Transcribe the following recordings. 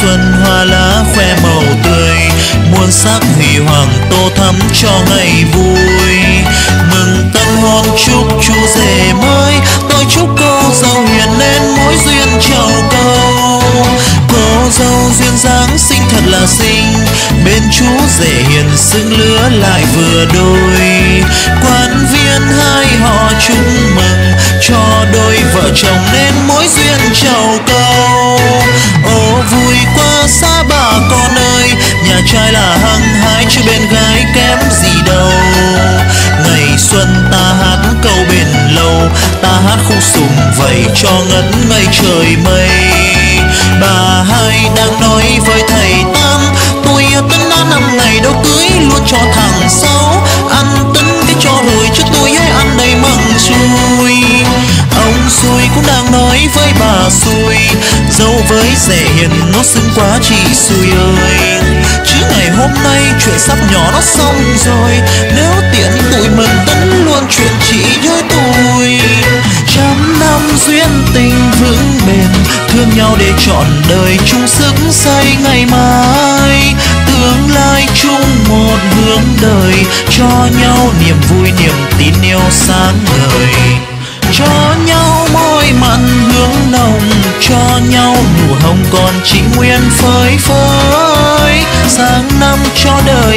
xuân hoa lá khoe màu tươi, muôn sắc huy hoàng tô thắm cho ngày vui mừng tân hôn chúc chú rể mới, tôi chúc cô dâu hiền nên mối duyên trầu câu cô dâu duyên dáng xinh thật là xinh, bên chú rể hiền xứng lứa lại vừa đôi quan viên hai họ chung. Trai là hăng hái, chứ bên gái kém gì đâu. Ngày xuân ta hát câu bền lâu ta hát khúc sùng vầy cho ngấn ngây trời mây. Bà hai đang nói với thầy tam, tôi tính đã năm ngày đâu cưới luôn cho thằng sáu. Ăn tính cái cho hồi chứ tôi hãy ăn đầy mừng xui. Ông xui cũng đang nói với bà xui dâu với rẻ hiền, nó xứng quá chị xui ơi hôm nay chuyện sắp nhỏ nó xong rồi. Nếu tiện tụi mình tính luôn chuyện chị với tôi. Trăm năm duyên tình vững bền, thương nhau để trọn đời chung sức xây ngày mai. Tương lai chung một hướng đời, cho nhau niềm vui, niềm tin yêu sáng ngời.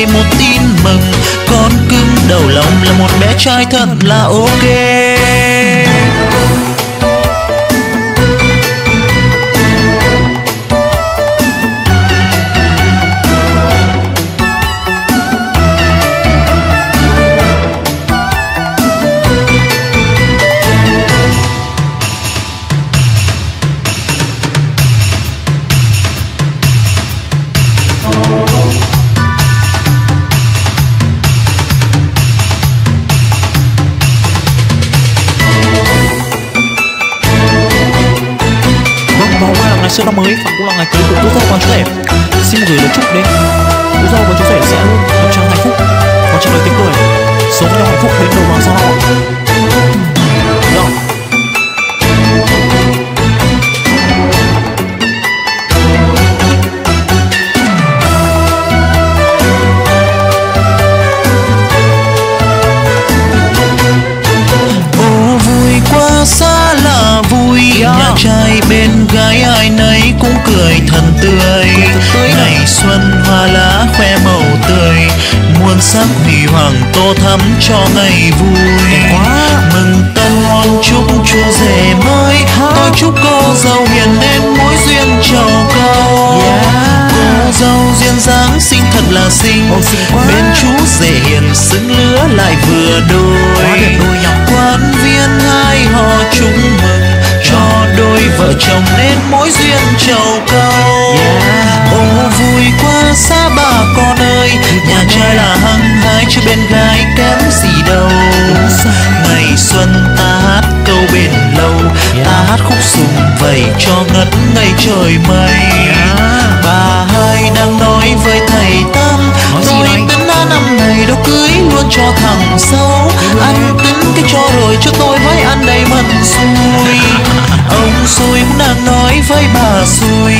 Đây một tin mừng, con cưng đầu lòng là một bé trai thật là ok. Và năm mới và cũng là ngày cưới của cô dâu và chú rể. Xin gửi lời chúc đến cô dâu và chú rể sẽ luôn ngập tràn hạnh phúc có tràn đầy tiếng cười sống với nhau hạnh phúc đến đầu vàng sau đó. Ngày xuân hoa lá khoe màu tươi. Muôn sắc huy hoàng tô thắm cho ngày vui. Mừng tân hôn chúc chú rể mới. Tôi chúc cô dâu hiền nên mối duyên trầu câu Cô dâu duyên dáng xinh thật là xinh. Bên chú rể hiền xứng lứa lại vừa đôi. Quan viên hai họ chúc mừng. Cho đôi vợ chồng nên mối duyên trầu câu vui quá xa bà con ơi. Nhà trai là hăng hái chứ bên gái kém gì đâu. Ngày xuân ta hát câu bền lâu ta hát khúc sùng vầy cho ngất ngây trời mây. Bà hai đang nói với thầy tam tôi tính đã năm này đâu cưới luôn cho thằng xấu ăn tính cái cho rồi chứ tôi với ăn đầy mận xui. Ông xui cũng đang nói với bà xui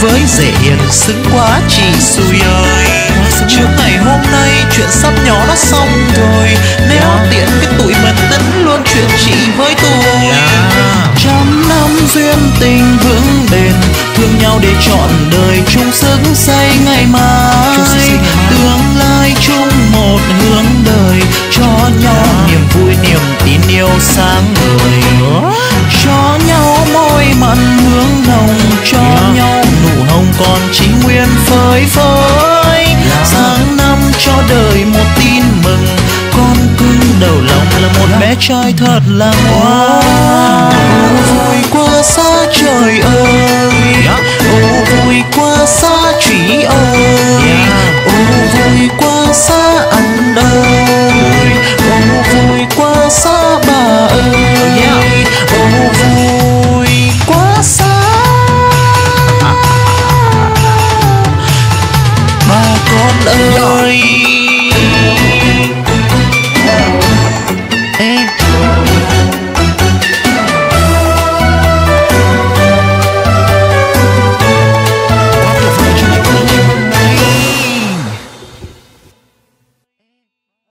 với rể hiền xứng quá chị xui ơi. Trước ngày hôm nay chuyện sắp nhỏ nó xong rồi. Nếu tiện cái tụi mình tính luôn chuyện chị với tôi. Trăm năm duyên tình vững bền thương nhau để trọn đời chung sức xây ngày mai. Tương lai chung một hướng đời cho nhau niềm vui niềm phơi phới sáng năm cho đời một tin mừng. Con cưng đầu lòng là một bé trai thật là ngoan. Ô, vui quá xa trời ơi. Ô, vui quá xa